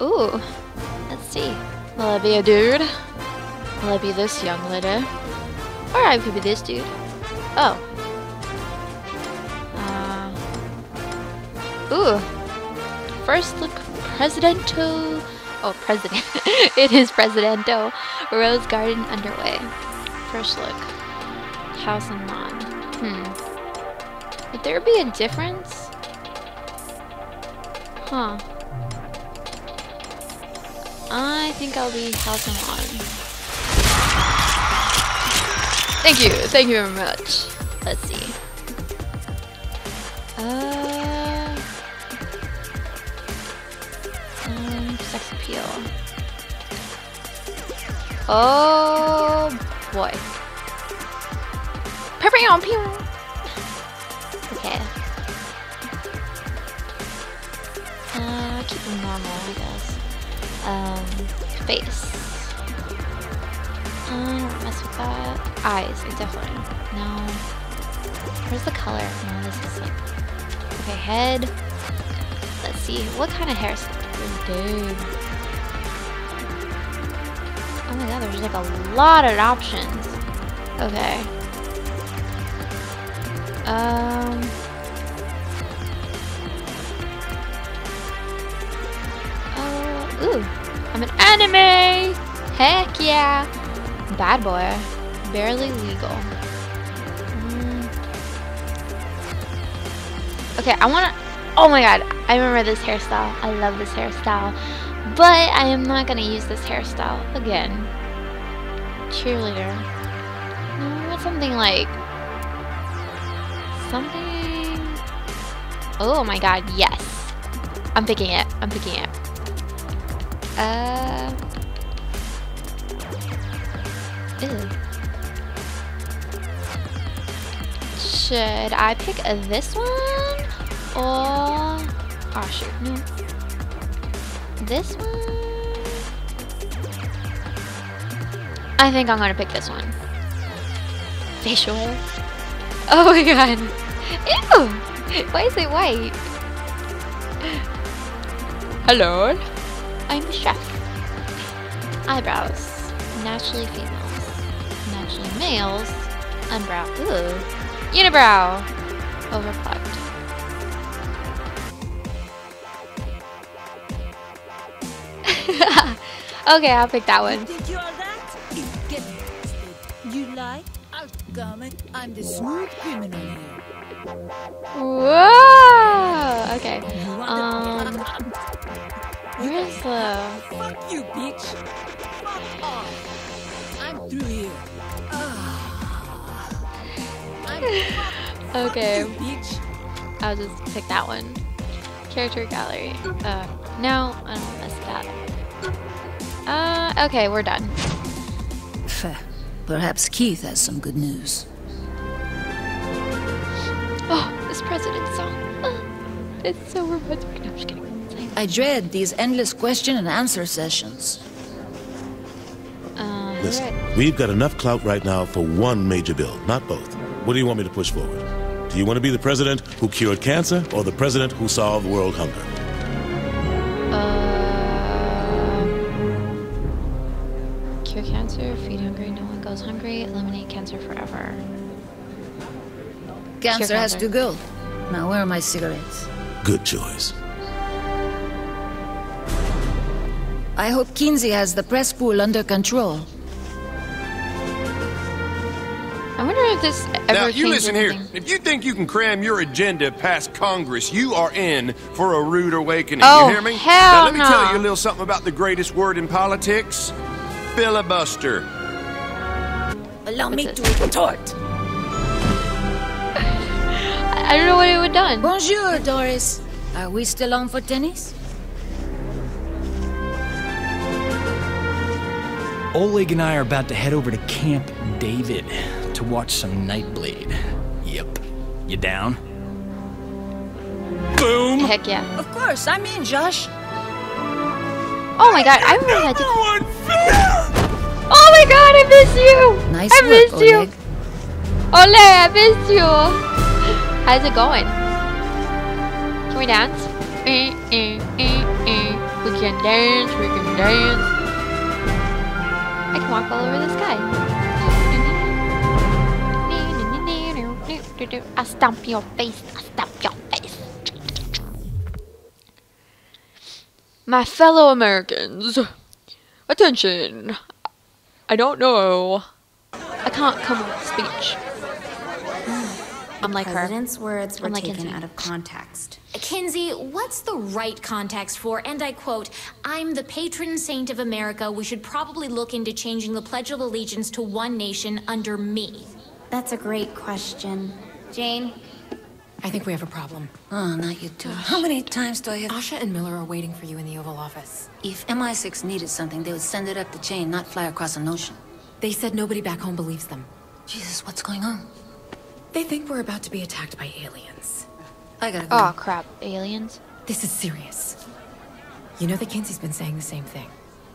Ooh. Let's see. Will I be a dude? Will I be this young lady? Or I could be this dude. Oh. Uh. Ooh. First look presidential. Oh, president. it is presidential. Rose garden underway. First look. House and lawn. Hmm. Would there be a difference? Huh. I think I'll be house on. Thank you. Thank you very much. Let's see. Uh, um, sex appeal. Oh boy. Perfect on pew. Okay. Uh, keep them normal, I guess. Um, face. Uh, don't mess with that. Eyes, I definitely. No. Where's the color? No, this is like. Okay, head. Let's see. What kind of hairstyle? Dude. Oh my god, there's like a lot of options. Okay. Um. Oh, ooh. I'm an anime! Heck yeah! Bad boy. Barely legal. Mm. Okay, I wanna. Oh my god, I remember this hairstyle. I love this hairstyle. But I am not gonna use this hairstyle again. Cheerleader. No, what's something like. Something. Oh my god, yes. I'm picking it. I'm picking it. Uh. Should I pick uh, this one? Or... Oh shoot, no. This one? I think I'm gonna pick this one. Facial? Oh my god. Ew! Why is it white? Hello? I'm the chef. Eyebrows. Naturally females. Naturally males. Unbrow. Ooh. Unibrow. Overplucked. okay, I'll pick that one. You you're that? Get busted. You like? I'll come and I'm the smooth criminal here. Whoa! Okay. Where's the... Fuck you, bitch. Fuck off. I'm through here. Ah. I'm Okay, you, bitch. I'll just pick that one. Character gallery. Uh, no, I don't mess with that. Uh, okay, we're done. Perhaps Keith has some good news. Oh, this president song. Ah, it's so romantic. No, I'm just kidding. I dread these endless question and answer sessions. Uh, Listen, alright. we've got enough clout right now for one major bill, not both. What do you want me to push forward? Do you want to be the president who cured cancer or the president who solved world hunger? Uh, cure cancer, feed hungry, no one goes hungry, eliminate cancer forever. Cancer has to go. Now, where are my cigarettes? Good choice. I hope Kinzie has the press pool under control. I wonder if this ever Now, you changes listen here. If you think you can cram your agenda past Congress, you are in for a rude awakening. Oh, you hear me? hell now, let me tell you a little something about the greatest word in politics filibuster. Allow What's me this? to retort. I I don't know what it would done. Bonjour, Doris. Are we still on for tennis? Oleg and I are about to head over to Camp David to watch some Nyte Blayde. Yep. You down? Boom! Heck yeah. Of course, I'm in, Josh. Oh my god, I remember that. Oh my god, I miss you! Nice I work, missed you! Oleg. Ole, I missed you! How's it going? Can we dance? Eh, eh, eh. We can dance, we can dance. I can walk all over the sky. I stomp your face, I stomp your face. My fellow Americans, attention. I don't know. I can't come up with speech. I'm like her. President's words were I'm like taken Kinzie. out of context. Kinzie, what's the right context for, and I quote, I'm the patron saint of America. We should probably look into changing the Pledge of Allegiance to one nation under me. That's a great question. Jane? I think we have a problem. Oh, not you two. How many times do I have... Asha and Miller are waiting for you in the Oval Office. If MI6 needed something, they would send it up the chain, not fly across an ocean. They said nobody back home believes them. Jesus, what's going on? They think we're about to be attacked by aliens. I gotta go. Oh crap, aliens. This is serious. You know that Kinzie's been saying the same thing.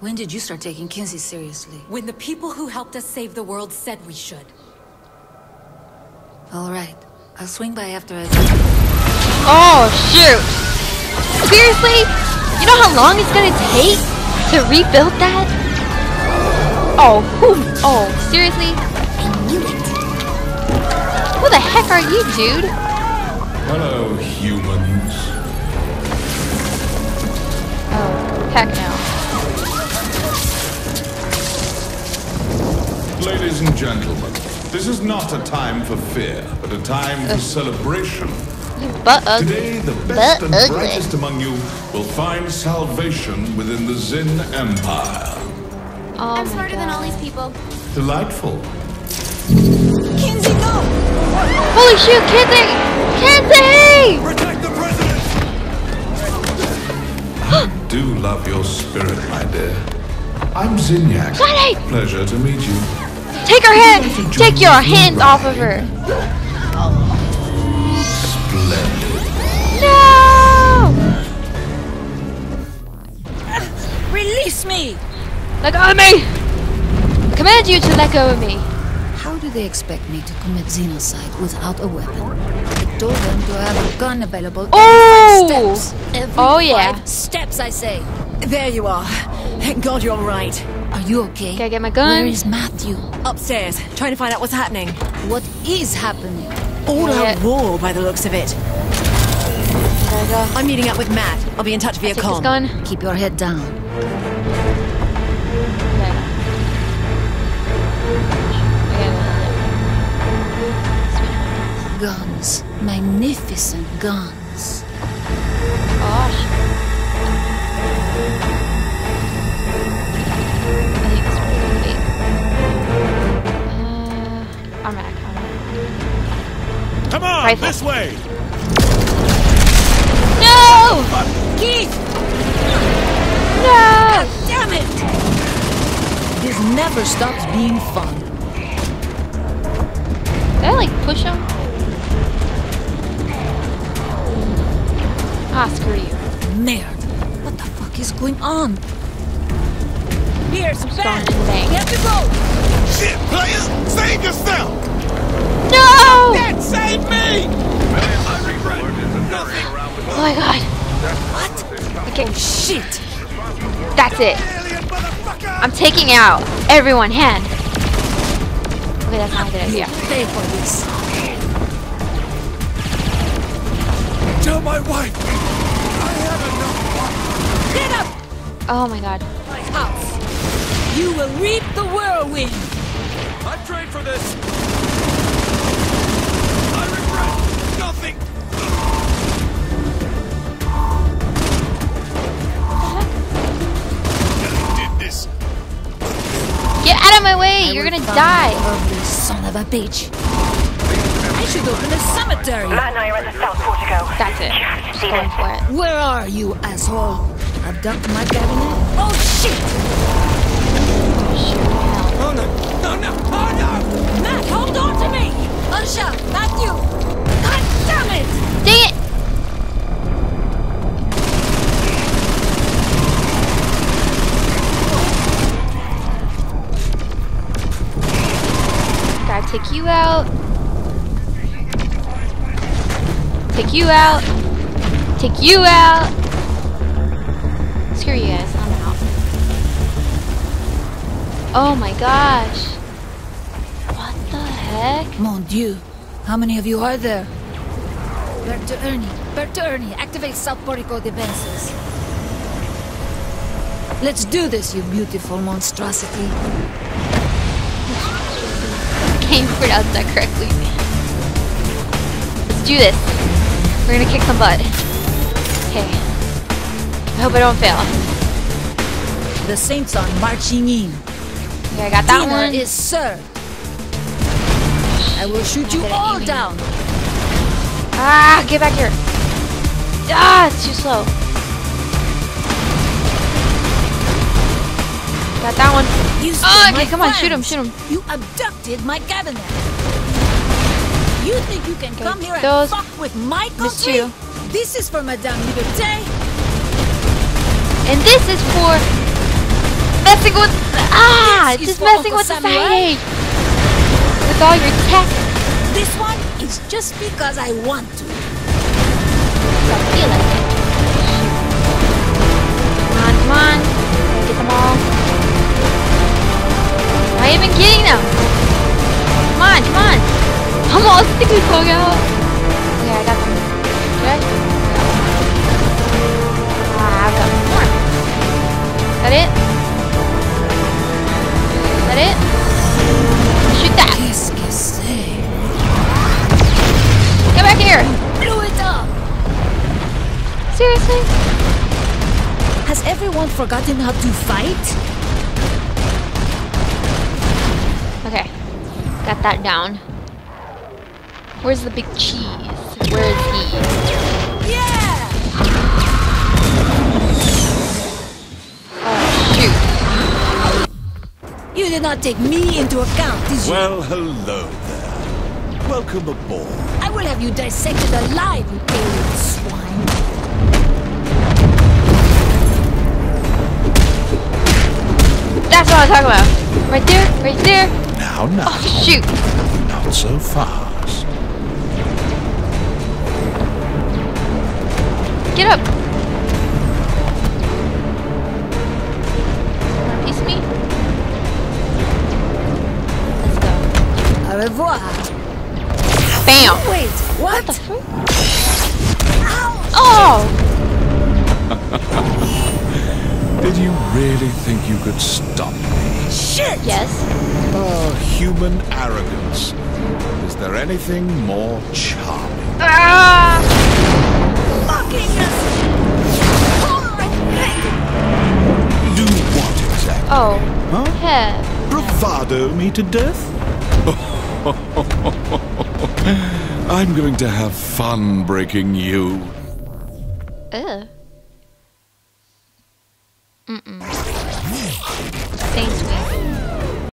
When did you start taking Kinzie seriously? When the people who helped us save the world said we should. All right. I'll swing by after I... Oh shoot! Seriously? You know how long it's gonna take to rebuild that? Oh, who? Oh, seriously? The heck are you, dude? Hello, humans. Oh, heck no. Ladies and gentlemen, this is not a time for fear, but a time for celebration. You butt ugly. Today, the best But and ugly. brightest among you will find salvation within the Zin Empire. Oh I'm my smarter than all these people. Delightful. Kinzie, no! Holy shoot, Kinzie! Kinzie! Protect the president! Do love your spirit, my dear. I'm Zinyak. Sonny! Pleasure to meet you. Take her hand! Take your hands off of her! Splendid. No! Release me! Let go of me! I command you to let go of me. How do they expect me to commit xenocide without a weapon? I told them to have a gun available Oh! five steps. Every Oh, yeah. five steps, I say. There you are. Thank God you're right. Are you okay? Gotta get my gun. Where is Matthew? Upstairs, trying to find out what's happening. What is happening? All Yeah. out war by the looks of it. Gotta go. I'm meeting up with Matt. I'll be in touch via Take this gun. Keep your head down. Guns. Magnificent guns. Gosh. I think this one's gonna be. Uh, I'm back. I'm back. Come on, Rifle. this way! No! Keith! No! Damn it! This never stops being fun. Did I like push him? Screw you. Merde. What the fuck is going on? Here's Going back! in the bank. We have to go! Shit, players! Save yourself! No! Dad, save me! Oh my god. What? Okay. Shit! That's it. I'm taking out everyone hand. Okay, that's not a good idea. Pay for this. Tell my wife! I have enough Get up! Oh my god. My house! You will reap the whirlwind! I've trained for this! I regret nothing! Did this. Get out of my way! You're gonna die. Ugly son of a bitch. I should open a cemetery! That's it. Just going for it. Where are you, asshole? I've dumped my cabinet? Oh shit! Shoot, hell. Oh no! you out. Take you out. Screw you guys, I'm out. Oh my gosh. What the heck? Mon Dieu. How many of you are there? Berto Ernie, Berto Ernie, activate South Portico defenses. Let's do this, you beautiful monstrosity. I can't pronounce that correctly. Let's do this. We're gonna kick some butt. Okay. I hope I don't fail. The Saints are marching in. Okay, I got that Dinner one. is served. I will shoot you all down. Ah, get back here. Ah, it's too slow. Got that one. You Oh, okay, come on, shoot him, shoot him. You abducted my cabinet. You think you can come here those- and fuck with my country? This is for Madame Liberté. And this is for messing with ah, This just messing Uncle with Samuel. society with all your tech. This one is just because I want to. Sticky poke out. Okay, I got them. Did I? Ah, I've got more. That it? That it? Shoot that. Get back here. Blew it up. Seriously? Has everyone forgotten how to fight? Okay. Got that down. Where's the big cheese? Where is he? Yeah! Oh, shoot. You did not take me into account, did you? Well, hello there. Welcome aboard. I will have you dissected alive, you alien swine. That's what I'm talking about. Right there, right there. Now, now. Oh, shoot. Not so fast. Get up. Piece me? Let's go. Au revoir. Bam! Wait, what? the Oh! Did you really think you could stop me? Shit! Yes. Oh, human arrogance. Is there anything more charming? Ah! Oh. Huh? Yeah. Bravado me to death? I'm going to have fun breaking you. Ugh.